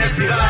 honestidad.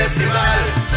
festival.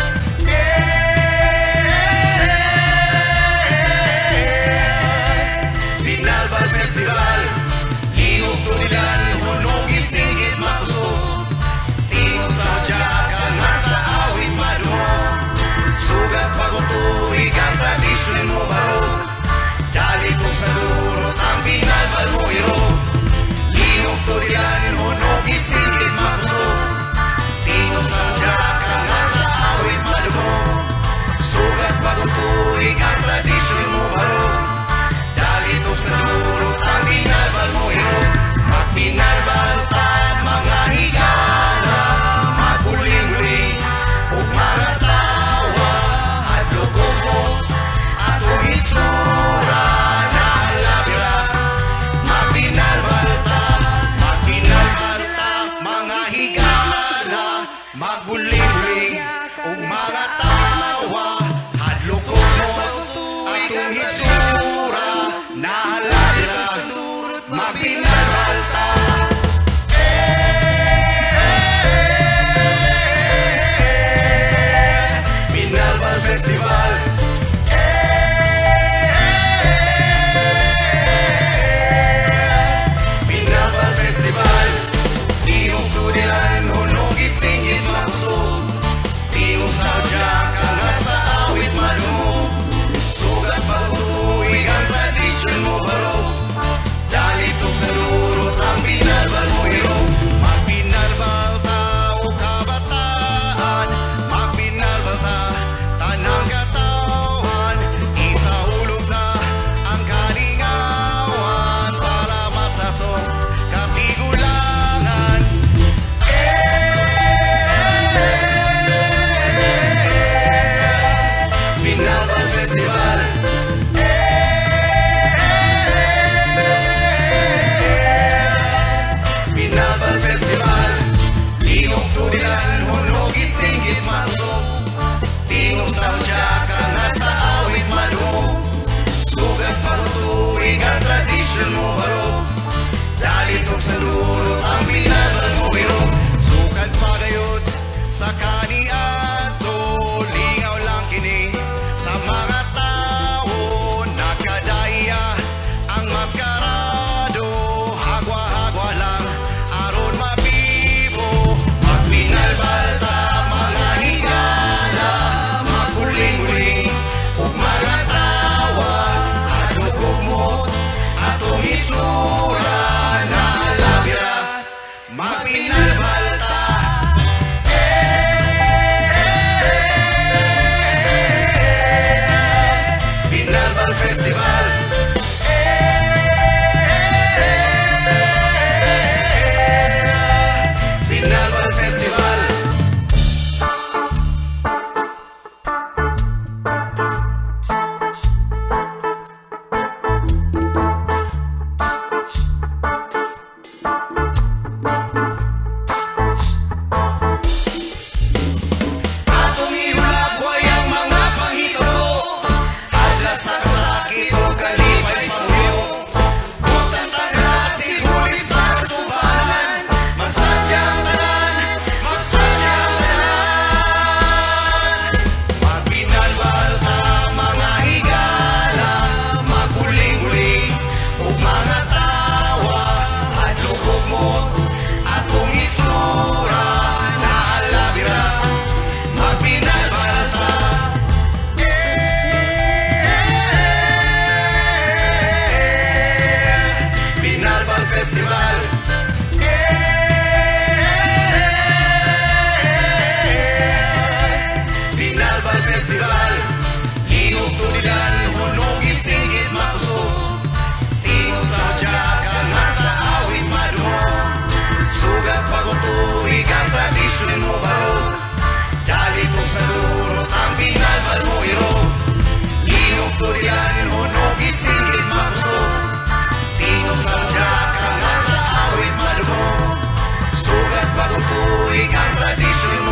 ikaw tradisyon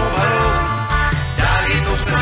sa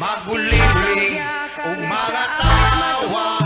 maguliling o mga tawa.